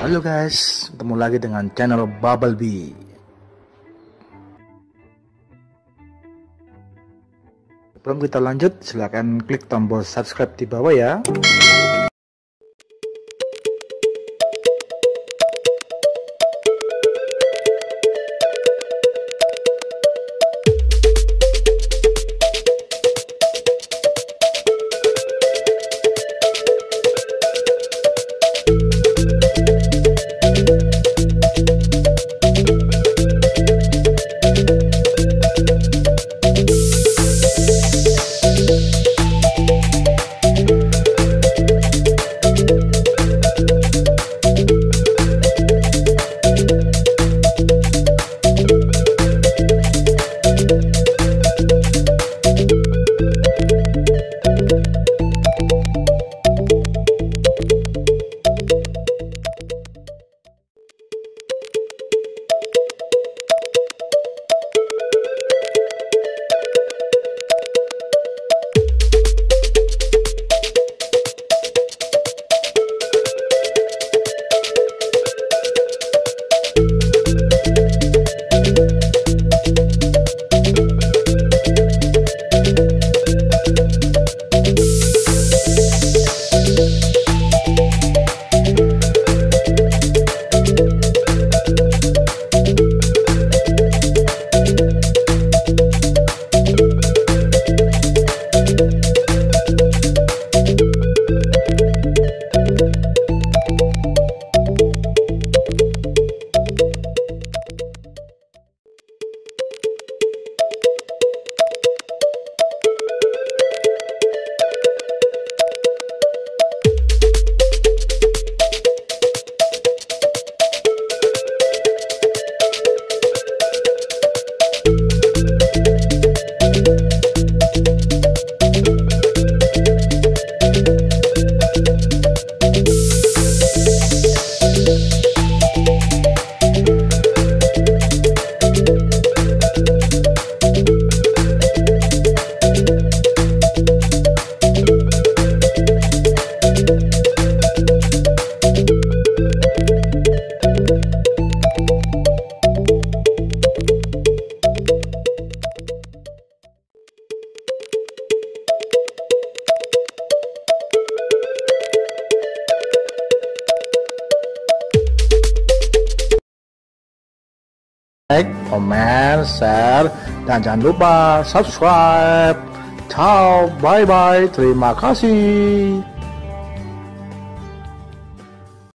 Halo guys, ketemu lagi dengan channel Bubble Bee. Sebelum kita lanjut, silahkan klik tombol subscribe di bawah ya. Like, comment, share, dan jangan lupa subscribe. Ciao, bye bye, terima kasih.